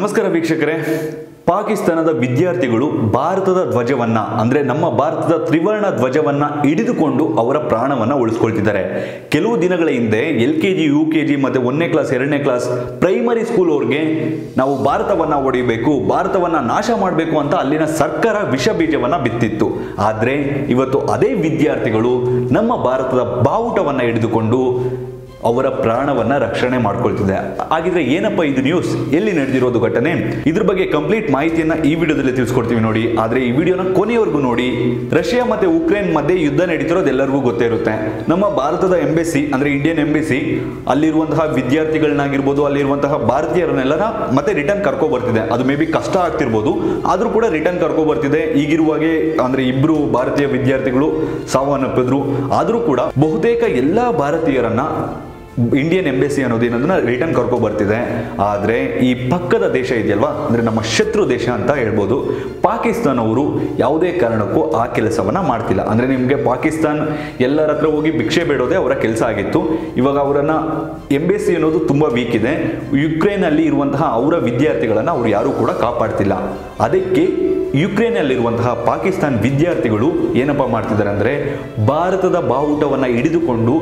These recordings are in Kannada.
ನಮಸ್ಕಾರ ವೀಕ್ಷಕರೇ. ಪಾಕಿಸ್ತಾನದ ವಿದ್ಯಾರ್ಥಿಗಳು ಭಾರತದ ಧ್ವಜವನ್ನ, ಅಂದ್ರೆ ನಮ್ಮ ಭಾರತದ ತ್ರಿವರ್ಣ ಧ್ವಜವನ್ನ ಹಿಡಿದುಕೊಂಡು ಅವರ ಪ್ರಾಣವನ್ನ ಉಳಿಸ್ಕೊಳ್ತಿದ್ದಾರೆ. ಕೆಲವು ದಿನಗಳ ಹಿಂದೆ L K G, U K G ಮತ್ತೆ ಒಂದನೇ ಕ್ಲಾಸ್ ಎರಡನೇ ಕ್ಲಾಸ್ ಪ್ರೈಮರಿ ಸ್ಕೂಲ್ ಅವ್ರಿಗೆ ನಾವು ಭಾರತವನ್ನ ಹೊಡಿಬೇಕು, ಭಾರತವನ್ನ ನಾಶ ಮಾಡಬೇಕು ಅಂತ ಅಲ್ಲಿನ ಸರ್ಕಾರ ವಿಷ ಬೀಜವನ್ನ ಬಿತ್ತಿತ್ತು. ಆದ್ರೆ ಇವತ್ತು ಅದೇ ವಿದ್ಯಾರ್ಥಿಗಳು ನಮ್ಮ ಭಾರತದ ಬಾವುಟವನ್ನ ಹಿಡಿದುಕೊಂಡು ಅವರ ಪ್ರಾಣವನ್ನ ರಕ್ಷಣೆ ಮಾಡ್ಕೊಳ್ತಿದೆ. ಹಾಗಿದ್ರೆ ಏನಪ್ಪ ಇದು ನ್ಯೂಸ್ ಎಲ್ಲಿ ನಡೆದಿರೋದು ಘಟನೆ? ಇದ್ರ ಬಗ್ಗೆ ಕಂಪ್ಲೀಟ್ ಮಾಹಿತಿಯನ್ನ ಈ ವಿಡಿಯೋದಲ್ಲಿ ತಿಳಿಸ್ಕೊಡ್ತೀವಿ ನೋಡಿ. ಆದ್ರೆ ಈ ವಿಡಿಯೋನ ಕೊನೆಯವರೆಗೂ ನೋಡಿ. ರಷ್ಯಾ ಮತ್ತೆ ಉಕ್ರೇನ್ ಮಧ್ಯೆ ಯುದ್ಧ ನಡೀತಿರೋದು ಎಲ್ಲರಿಗೂ ಗೊತ್ತೇ ಇರುತ್ತೆ. ನಮ್ಮ ಭಾರತದ ಎಂಬೆಸಿ ಅಂದ್ರೆ ಇಂಡಿಯನ್ ಎಂಬೆಸಿ ಅಲ್ಲಿರುವಂತಹ ವಿದ್ಯಾರ್ಥಿಗಳನ್ನಾಗಿರ್ಬೋದು, ಅಲ್ಲಿರುವಂತಹ ಭಾರತೀಯರನ್ನೆಲ್ಲರ ಮತ್ತೆ ರಿಟರ್ನ್ ಕರ್ಕೊ ಬರ್ತಿದೆ. ಅದು ಮೇ ಬಿ ಕಷ್ಟ ಆಗ್ತಿರ್ಬೋದು. ಆದ್ರೂ ಕೂಡ ರಿಟರ್ನ್ ಕರ್ಕೊ ಬರ್ತಿದೆ. ಈಗಿರುವಾಗೆ ಅಂದ್ರೆ ಇಬ್ರು ಭಾರತೀಯ ವಿದ್ಯಾರ್ಥಿಗಳು ಸಾವನ್ನಪ್ಪಿದ್ರು. ಆದ್ರೂ ಕೂಡ ಬಹುತೇಕ ಎಲ್ಲಾ ಭಾರತೀಯರನ್ನ ಇಂಡಿಯನ್ ಎಂಬೆಸಿ ಅನ್ನೋದು ಏನಂದ್ರೆ ರಿಟರ್ನ್ ಕರ್ಕೊ ಬರ್ತಿದೆ. ಆದರೆ ಈ ಪಕ್ಕದ ದೇಶ ಇದೆಯಲ್ವಾ? ಅಂದರೆ ನಮ್ಮ ಶತ್ರು ದೇಶ ಅಂತ ಹೇಳ್ಬೋದು. ಪಾಕಿಸ್ತಾನವರು ಯಾವುದೇ ಕಾರಣಕ್ಕೂ ಆ ಕೆಲಸವನ್ನ ಮಾಡ್ತಿಲ್ಲ. ಅಂದರೆ ನಿಮಗೆ ಪಾಕಿಸ್ತಾನ್ ಎಲ್ಲರ ಹತ್ರ ಹೋಗಿ ಭಿಕ್ಷೆ ಬೇಡೋದೇ ಅವರ ಕೆಲಸ ಆಗಿತ್ತು. ಇವಾಗ ಅವರನ್ನ ಎಂಬೆಸಿ ಅನ್ನೋದು ತುಂಬ ವೀಕ್ ಇದೆ. ಯುಕ್ರೇನಲ್ಲಿ ಇರುವಂತಹ ಅವರ ವಿದ್ಯಾರ್ಥಿಗಳನ್ನು ಅವರು ಯಾರೂ ಕೂಡ ಕಾಪಾಡ್ತಿಲ್ಲ. ಅದಕ್ಕೆ ಯುಕ್ರೇನಲ್ಲಿರುವಂತಹ ಪಾಕಿಸ್ತಾನ್ ವಿದ್ಯಾರ್ಥಿಗಳು ಏನಪ್ಪ ಮಾಡ್ತಿದ್ದಾರೆ ಅಂದರೆ ಭಾರತದ ಬಾವುಟವನ್ನು ಹಿಡಿದುಕೊಂಡು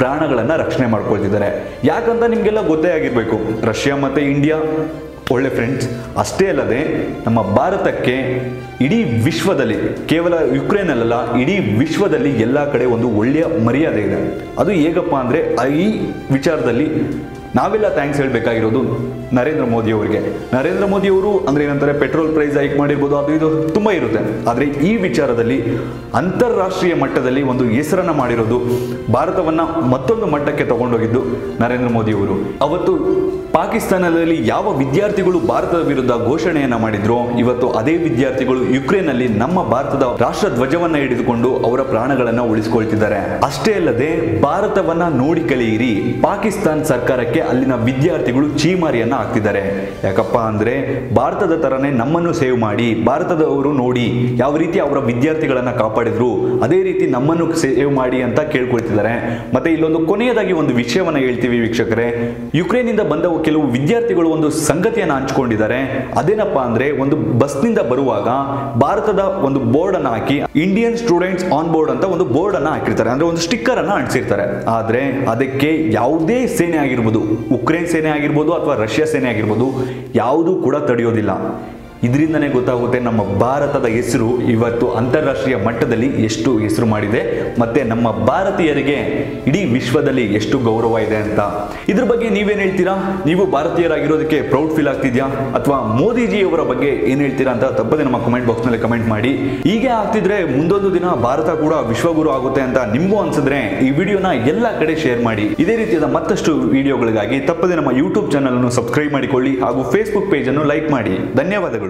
ಪ್ರಾಣಗಳನ್ನು ರಕ್ಷಣೆ ಮಾಡ್ಕೊಳ್ತಿದ್ದಾರೆ. ಯಾಕಂತ ನಿಮಗೆಲ್ಲ ಗೊತ್ತೇ ಆಗಿರಬೇಕು. ರಷ್ಯಾ ಮತ್ತು ಇಂಡಿಯಾ, ಒಳ್ಳೆ ಫ್ರೆಂಡ್ಸ್ ಅಷ್ಟೇ ಅಲ್ಲದೆ ನಮ್ಮ ಭಾರತಕ್ಕೆ ಇಡೀ ವಿಶ್ವದಲ್ಲಿ, ಕೇವಲ ಯುಕ್ರೇನಲ್ಲ ಇಡೀ ವಿಶ್ವದಲ್ಲಿ ಎಲ್ಲ ಕಡೆ ಒಂದು ಒಳ್ಳೆಯ ಮರ್ಯಾದೆ ಇದೆ. ಅದು ಹೇಗಪ್ಪ ಅಂದರೆ, ಈ ವಿಚಾರದಲ್ಲಿ ನಾವೆಲ್ಲ ಥ್ಯಾಂಕ್ಸ್ ಹೇಳಬೇಕಾಗಿರೋದು ನರೇಂದ್ರ ಮೋದಿ ಅವರಿಗೆ. ನರೇಂದ್ರ ಮೋದಿ ಅವರು ಅಂದ್ರೆ ಏನಂತಾರೆ ಪೆಟ್ರೋಲ್ ಪ್ರೈಸ್ ಹೈಕ್ ಮಾಡಿರ್ಬೋದು, ಅದು ಇದು ತುಂಬ ಇರುತ್ತೆ. ಆದರೆ ಈ ವಿಚಾರದಲ್ಲಿ ಅಂತಾರಾಷ್ಟ್ರೀಯ ಮಟ್ಟದಲ್ಲಿ ಒಂದು ಹೆಸರನ್ನು ಮಾಡಿರೋದು ಭಾರತವನ್ನ ಮತ್ತೊಂದು ಮಟ್ಟಕ್ಕೆ ತಗೊಂಡೋಗಿದ್ದು ನರೇಂದ್ರ ಮೋದಿ ಅವರು. ಅವತ್ತು ಪಾಕಿಸ್ತಾನದಲ್ಲಿ ಯಾವ ವಿದ್ಯಾರ್ಥಿಗಳು ಭಾರತದ ವಿರುದ್ಧ ಘೋಷಣೆಯನ್ನ ಮಾಡಿದ್ರು, ಇವತ್ತು ಅದೇ ವಿದ್ಯಾರ್ಥಿಗಳು ಯುಕ್ರೇನ್ನಲ್ಲಿ ನಮ್ಮ ಭಾರತದ ರಾಷ್ಟ್ರ ಧ್ವಜವನ್ನು ಹಿಡಿದುಕೊಂಡು ಅವರ ಪ್ರಾಣಗಳನ್ನು ಉಳಿಸಿಕೊಳ್ತಿದ್ದಾರೆ. ಅಷ್ಟೇ ಅಲ್ಲದೆ ಭಾರತವನ್ನ ನೋಡಿ ಕಲಿಯಿರಿ. ಪಾಕಿಸ್ತಾನ್ ಸರ್ಕಾರಕ್ಕೆ ಅಲ್ಲಿನ ವಿದ್ಯಾರ್ಥಿಗಳು ಚೀಮಾರಿಯನ್ನು ಹಾಕ್ತಿದ್ದಾರೆ. ಯಾಕಪ್ಪ ಅಂದ್ರೆ ಭಾರತದ ತರನೇ ನಮ್ಮನ್ನು ಸೇವ್ ಮಾಡಿ, ಭಾರತದವರು ನೋಡಿ ಯಾವ ರೀತಿ ಅವರ ವಿದ್ಯಾರ್ಥಿಗಳನ್ನು ಕಾಪಾಡಿದ್ರು, ಅದೇ ರೀತಿ ನಮ್ಮನ್ನು ಸೇವ್ ಮಾಡಿ ಅಂತ ಕೇಳ್ಕೊಳ್ತಿದ್ದಾರೆ. ಮತ್ತೆ ಇಲ್ಲೊಂದು ಕೊನೆಯದಾಗಿ ಒಂದು ವಿಷಯವನ್ನ ಹೇಳ್ತೀವಿ ವೀಕ್ಷಕರೇ. ಯುಕ್ರೇನಿಂದ ಬಂದ ಕೆಲವು ವಿದ್ಯಾರ್ಥಿಗಳು ಒಂದು ಸಂಗತಿಯನ್ನು ಹಂಚಿಕೊಂಡಿದ್ದಾರೆ. ಅದೇನಪ್ಪ ಅಂದ್ರೆ ಒಂದು ಬಸ್ನಿಂದ ಬರುವಾಗ ಭಾರತದ ಒಂದು ಬೋರ್ಡ್ ಅನ್ನ ಹಾಕಿ ಇಂಡಿಯನ್ ಸ್ಟೂಡೆಂಟ್ಸ್ ಆನ್ ಬೋರ್ಡ್ ಅಂತ ಒಂದು ಬೋರ್ಡ್ ಅನ್ನ ಹಾಕಿರ್ತಾರೆ. ಅಂದ್ರೆ ಒಂದು ಸ್ಟಿಕ್ಕರ್ ಅನ್ನ ಅಂಟಿಸಿರ್ತಾರೆ. ಆದ್ರೆ ಅದಕ್ಕೆ ಯಾವುದೇ ಸೇನೆ ಆಗಿರ್ಬೋದು ಉಕ್ರೇನ್ ಸೇನೆ ಆಗಿರ್ಬೋದು ಅಥವಾ ರಷ್ಯಾ ಸೇನೆ ಆಗಿರ್ಬೋದು ಯಾವುದೂ ಕೂಡ ತಡೆಯೋದಿಲ್ಲ. ಇದರಿಂದನೇ ಗೊತ್ತಾಗುತ್ತೆ ನಮ್ಮ ಭಾರತದ ಹೆಸರು ಇವತ್ತು ಅಂತಾರಾಷ್ಟ್ರೀಯ ಮಟ್ಟದಲ್ಲಿ ಎಷ್ಟು ಹೆಸರು ಮಾಡಿದೆ, ಮತ್ತೆ ನಮ್ಮ ಭಾರತೀಯರಿಗೆ ಇಡೀ ವಿಶ್ವದಲ್ಲಿ ಎಷ್ಟು ಗೌರವ ಇದೆ ಅಂತ. ಇದ್ರ ಬಗ್ಗೆ ನೀವೇನು ಹೇಳ್ತೀರಾ? ನೀವು ಭಾರತೀಯರಾಗಿರೋದಕ್ಕೆ ಪ್ರೌಡ್ ಫೀಲ್ ಆಗ್ತಿದ್ಯಾ? ಅಥವಾ ಮೋದಿಜಿಯವರ ಬಗ್ಗೆ ಏನು ಹೇಳ್ತೀರಾ ಅಂತ ತಪ್ಪದೆ ನಮ್ಮ ಕಮೆಂಟ್ ಬಾಕ್ಸ್ನಲ್ಲಿ ಕಮೆಂಟ್ ಮಾಡಿ. ಹೀಗೆ ಆಗ್ತಿದ್ರೆ ಮುಂದೊಂದು ದಿನ ಭಾರತ ಕೂಡ ವಿಶ್ವಗುರು ಆಗುತ್ತೆ ಅಂತ ನಿಮಗೂ ಅನ್ಸಿದ್ರೆ ಈ ವಿಡಿಯೋನ ಎಲ್ಲ ಕಡೆ ಶೇರ್ ಮಾಡಿ. ಇದೇ ರೀತಿಯಾದ ಮತ್ತಷ್ಟು ವಿಡಿಯೋಗಳಿಗಾಗಿ ತಪ್ಪದೆ ನಮ್ಮ ಯೂಟ್ಯೂಬ್ ಚಾನಲ್ ಅನ್ನು ಸಬ್ಸ್ಕ್ರೈಬ್ ಮಾಡಿಕೊಳ್ಳಿ ಹಾಗೂ ಫೇಸ್ಬುಕ್ ಪೇಜ್ ಅನ್ನು ಲೈಕ್ ಮಾಡಿ. ಧನ್ಯವಾದಗಳು.